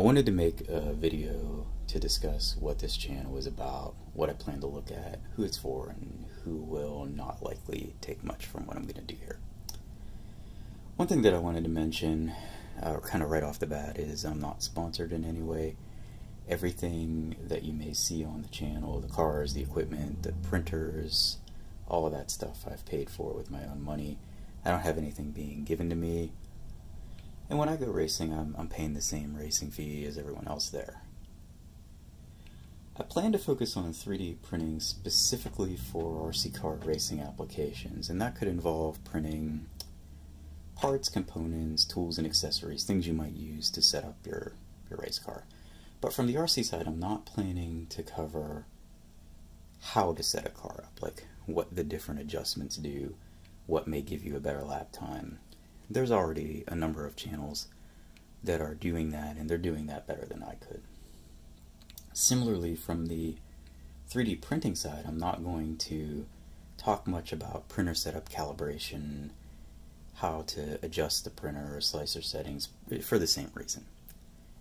I wanted to make a video to discuss what this channel is about, what I plan to look at, who it's for, and who will not likely take much from what I'm going to do here. One thing that I wanted to mention, uh, kind of right off the bat, is I'm not sponsored in any way. Everything that you may see on the channel, the cars, the equipment, the printers, all of that stuff I've paid for with my own money. I don't have anything being given to me. And when I go racing, I'm, I'm paying the same racing fee as everyone else there. I plan to focus on 3D printing specifically for RC car racing applications, and that could involve printing parts, components, tools, and accessories, things you might use to set up your, your race car. But from the RC side, I'm not planning to cover how to set a car up, like what the different adjustments do, what may give you a better lap time, there's already a number of channels that are doing that, and they're doing that better than I could. Similarly, from the 3D printing side, I'm not going to talk much about printer setup calibration, how to adjust the printer or slicer settings, for the same reason.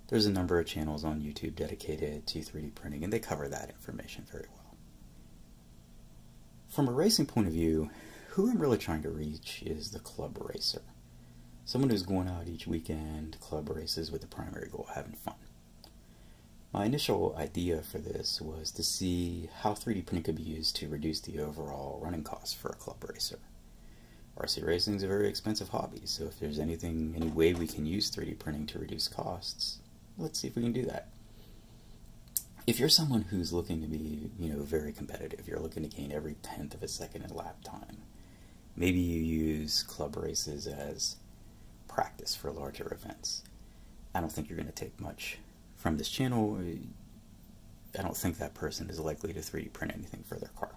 There's a number of channels on YouTube dedicated to 3D printing, and they cover that information very well. From a racing point of view, who I'm really trying to reach is the club racer. Someone who's going out each weekend, club races with the primary goal of having fun. My initial idea for this was to see how 3D printing could be used to reduce the overall running costs for a club racer. RC racing is a very expensive hobby, so if there's anything, any way we can use 3D printing to reduce costs, let's see if we can do that. If you're someone who's looking to be, you know, very competitive, you're looking to gain every tenth of a second in lap time, maybe you use club races as practice for larger events. I don't think you're going to take much from this channel. I don't think that person is likely to 3D print anything for their car.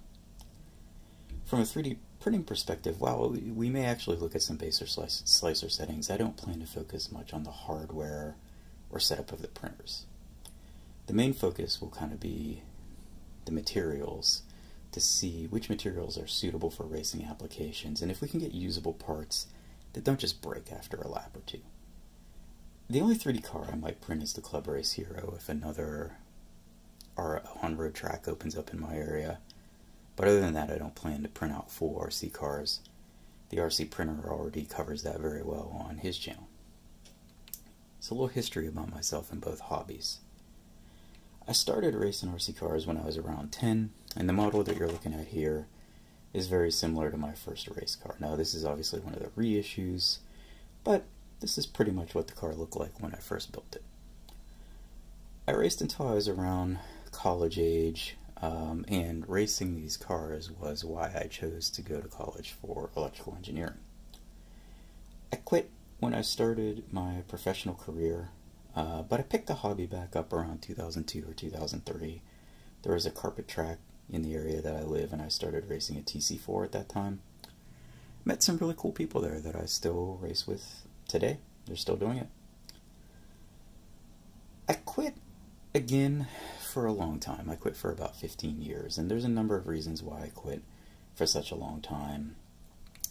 From a 3D printing perspective, while we may actually look at some baser slicer settings, I don't plan to focus much on the hardware or setup of the printers. The main focus will kind of be the materials to see which materials are suitable for racing applications and if we can get usable parts that don't just break after a lap or two. The only 3D car I might print is the Club Race Hero if another on-road track opens up in my area. But other than that, I don't plan to print out full RC cars. The RC printer already covers that very well on his channel. So a little history about myself and both hobbies. I started racing RC cars when I was around 10, and the model that you're looking at here is very similar to my first race car. Now this is obviously one of the reissues, but this is pretty much what the car looked like when I first built it. I raced until I was around college age, um, and racing these cars was why I chose to go to college for electrical engineering. I quit when I started my professional career, uh, but I picked the hobby back up around 2002 or 2003. There was a carpet track in the area that I live, and I started racing a TC4 at that time. Met some really cool people there that I still race with today. They're still doing it. I quit again for a long time. I quit for about 15 years, and there's a number of reasons why I quit for such a long time.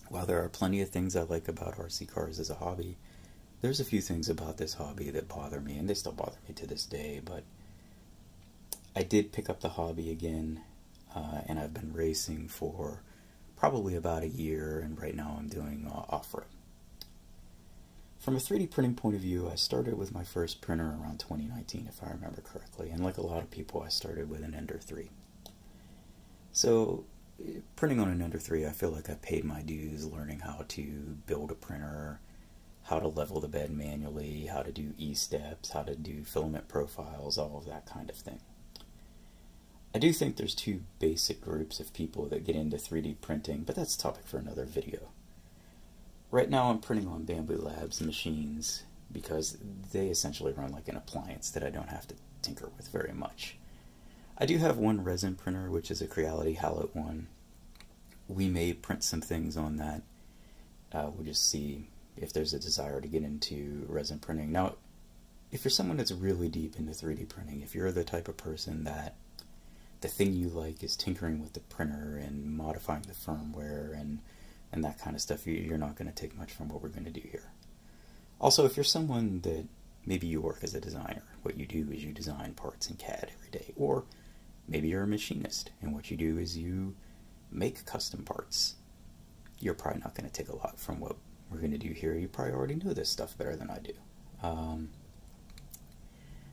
While there are plenty of things I like about RC cars as a hobby, there's a few things about this hobby that bother me, and they still bother me to this day, but I did pick up the hobby again uh, and I've been racing for probably about a year, and right now I'm doing uh, off-road. From a 3D printing point of view, I started with my first printer around 2019, if I remember correctly, and like a lot of people, I started with an Ender 3. So, printing on an Ender 3, I feel like I paid my dues learning how to build a printer, how to level the bed manually, how to do E-steps, how to do filament profiles, all of that kind of thing. I do think there's two basic groups of people that get into 3D printing, but that's a topic for another video. Right now I'm printing on Bambu Labs machines because they essentially run like an appliance that I don't have to tinker with very much. I do have one resin printer, which is a Creality Halot one. We may print some things on that. Uh, we'll just see if there's a desire to get into resin printing. Now, if you're someone that's really deep into 3D printing, if you're the type of person that the thing you like is tinkering with the printer and modifying the firmware and and that kind of stuff, you're not going to take much from what we're going to do here. Also, if you're someone that maybe you work as a designer. What you do is you design parts in CAD every day. Or maybe you're a machinist, and what you do is you make custom parts. You're probably not going to take a lot from what we're going to do here. You probably already know this stuff better than I do. Um,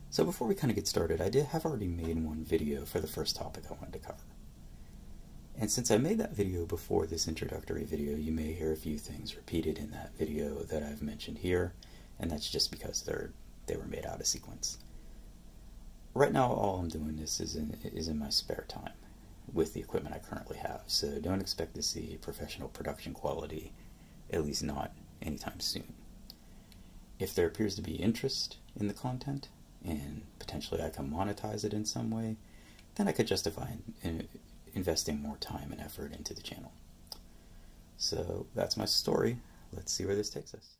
so before we kind of get started, I did have already made one video for the first topic I wanted to cover. And since I made that video before this introductory video, you may hear a few things repeated in that video that I've mentioned here, and that's just because they're they were made out of sequence. Right now, all I'm doing this is in, is in my spare time with the equipment I currently have, so don't expect to see professional production quality, at least not anytime soon. If there appears to be interest in the content, and potentially I can monetize it in some way, then I could justify in, investing more time and effort into the channel. So that's my story. Let's see where this takes us.